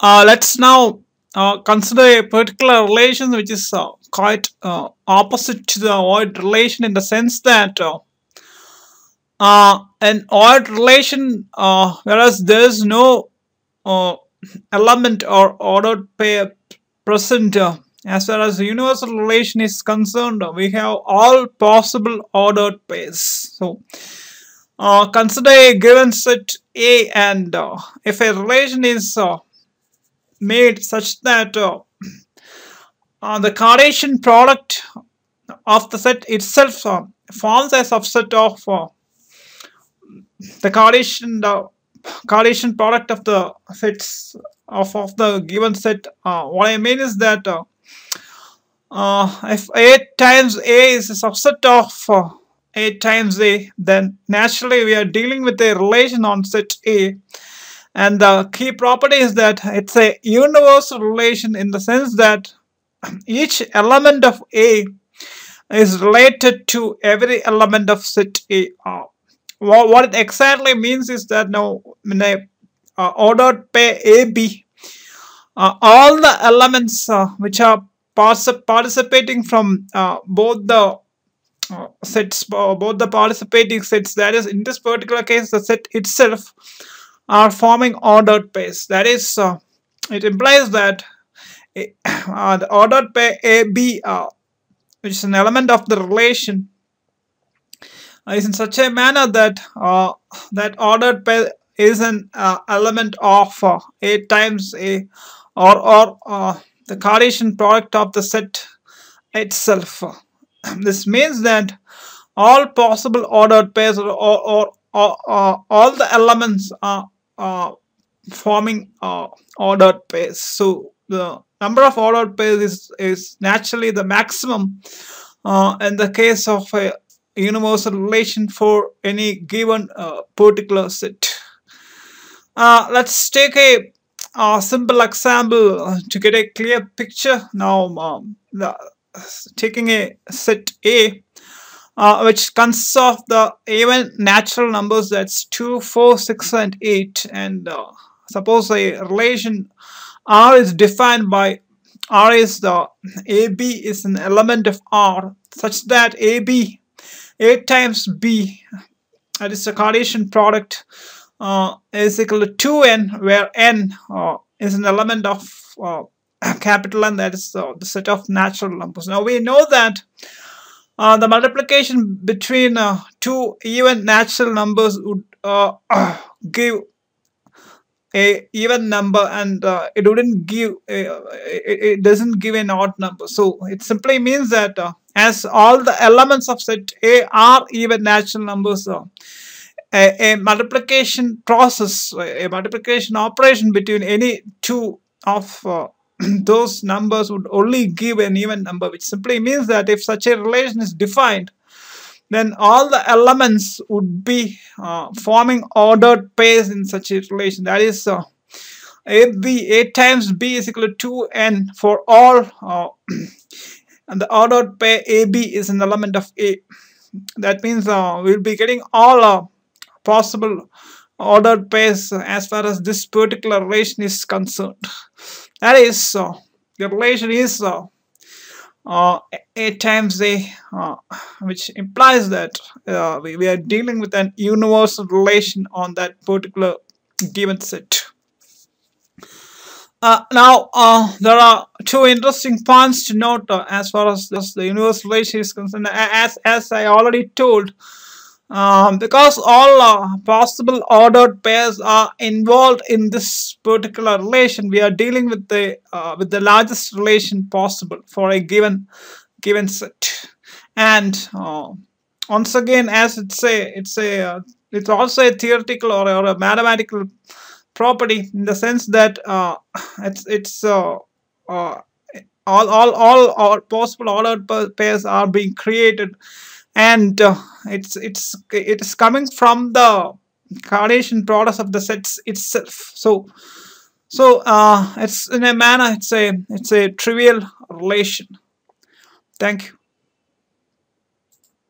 uh, let's now uh, consider a particular relation which is uh, quite uh, opposite to the void relation in the sense that uh, uh, an void relation whereas there is no element or ordered pair present as far as the universal relation is concerned we have all possible ordered pairs. So consider a given set A and if a relation is made such that uh, uh, the Cartesian product of the set itself uh, forms a subset of the Cartesian the Cartesian product of the sets of, of the given set. What I mean is that uh, if A times A is a subset of uh, A times A, then naturally we are dealing with a relation on set A. And the key property is that it's a universal relation in the sense that each element of A is related to every element of set A. Uh, what, it exactly means is that now in a uh, ordered pair AB, uh, all the elements uh, which are participating from uh, both the uh, sets, both the participating sets, that is in this particular case the set itself, are forming ordered pairs. That is, uh, it implies that uh, the ordered pair AB, uh, which is an element of the relation, is in such a manner that uh, that ordered pair is an uh, element of uh, A times A or, or the Cartesian product of the set itself. This means that all possible ordered pairs or, or, or, or, all the elements are forming uh, ordered pairs. So the number of ordered pairs is, is naturally the maximum uh, in the case of a universal relation for any given uh, particular set. Uh, let's take a, uh simple example uh, to get a clear picture. Now, um, the, taking a set A, uh, which consists of the even natural numbers that's 2, 4, 6, and 8. And uh, suppose a relation R is defined by R is the AB is an element of R such that AB A times B that is the Cartesian product uh, is equal to 2n where n uh, is an element of uh, capital N that is uh, the set of natural numbers. Now we know that uh, the multiplication between uh, two even natural numbers would uh, give a even number and uh, it wouldn't give a, it, it doesn't give an odd number. So it simply means that uh, as all the elements of set a are even natural numbers uh, a, a multiplication process a multiplication operation between any two of uh, those numbers would only give an even number which simply means that if such a relation is defined then all the elements would be uh, forming ordered pairs in such a relation. That is, uh, a b a times b is equal to 2n for all, uh, and the ordered pair ab is an element of a. That means uh, we'll be getting all uh, possible ordered pairs as far as this particular relation is concerned. That is, uh, the relation is uh, uh, a times a, uh, which implies that uh, we, we are dealing with an universal relation on that particular given set. Uh, now, uh, there are two interesting points to note uh, as far as this, the universal relation is concerned. As, as I already told, um, because all uh, possible ordered pairs are involved in this particular relation, we are dealing with the uh, with the largest relation possible for a given given set. And uh, once again, as it's a it's a uh, it's also a theoretical or, or a mathematical property in the sense that uh, it's it's uh, all all all all possible ordered pairs are being created and uh, it's it's it's coming from the Cartesian product of the sets itself. So so uh, it's in a manner it's a it's a trivial relation. Thank you.